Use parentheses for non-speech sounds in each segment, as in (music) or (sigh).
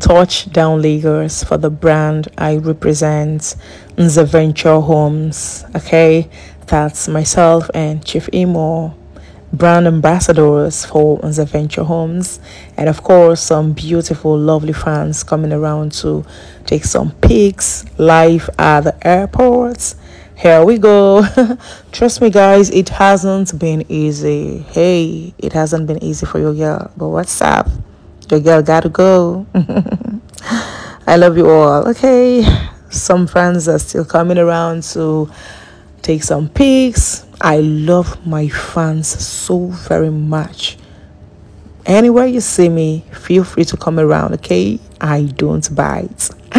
touchdown Lagos for the brand I represent, the Venture Homes. Okay, that's myself and Chief Imo, brand ambassadors for the Venture Homes, and of course, some beautiful, lovely fans coming around to take some pics live at the airports. Here we go. (laughs) Trust me, guys, it hasn't been easy. Hey, it hasn't been easy for you, girl, but what's up? Your girl gotta go. (laughs) I love you all. Okay. Some friends are still coming around to take some pics. I love my fans so very much. Anywhere you see me, feel free to come around, okay? I don't bite. (laughs)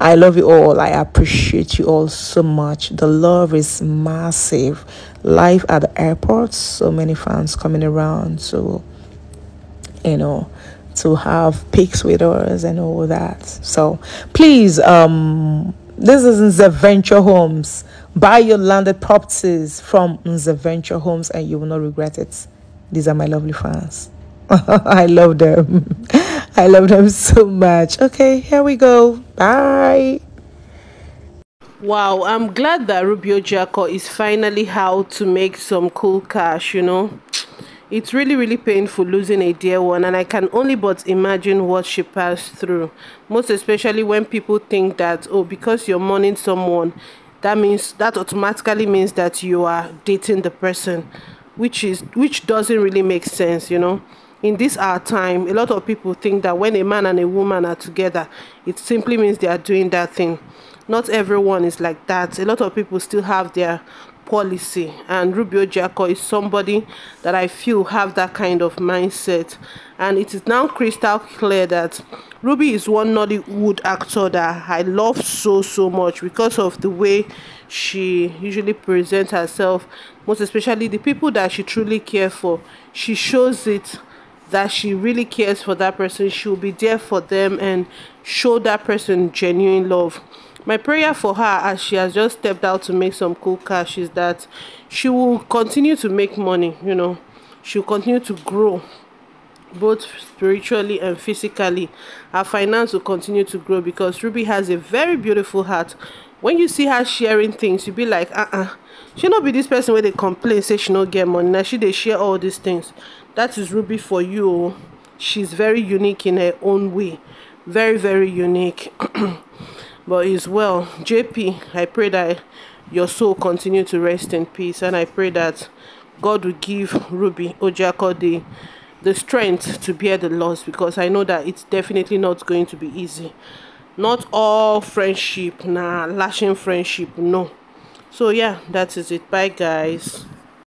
I love you all. I appreciate you all so much. The love is massive. Life at the airport, so many fans coming around. So, you know, to have pics with us and all that. So please, um, this is the Venture Homes. Buy your landed properties from the Venture Homes and you will not regret it. These are my lovely fans. (laughs) I love them. (laughs) I love them so much. Okay, here we go. Bye. Wow, I'm glad that Ruby Ojiakor is finally how to make some cool cash, you know it's really really painful losing a dear one and i can only but imagine what she passed through. Most especially when people think that oh because you're mourning someone that means that automatically means that you are dating the person which is which doesn't really make sense you know? In this our time a lot of people think that when a man and a woman are together it simply means they are doing that thing. Not everyone is like that. A lot of people still have their policy. And Ruby Ojiakor is somebody that I feel have that kind of mindset. And it is now crystal clear that Ruby is one Nollywood actor that I love so so much because of the way she usually presents herself most especially the people that she truly care for. She shows it that she really cares for that person. She will be there for them and show that person genuine love my prayer for her as she has just stepped out to make some cool cash is that she will continue to make money, you know, she'll continue to grow both spiritually and physically. Her finance will continue to grow because Ruby has a very beautiful heart. When you see her sharing things, you'll be like, uh uh-uh. uh. She not be this person where they complain, say she not get money. Now she they share all these things. That is Ruby for you. She's very unique in her own way. Very, very unique. (clears throat) but is well. JP, I pray that your soul continue to rest in peace, and I pray that God will give Ruby Ojiakor the, the strength to bear the loss because I know that it's definitely not going to be easy. Not all friendship, nah, lashing friendship, no. So, yeah, that is it. Bye, guys.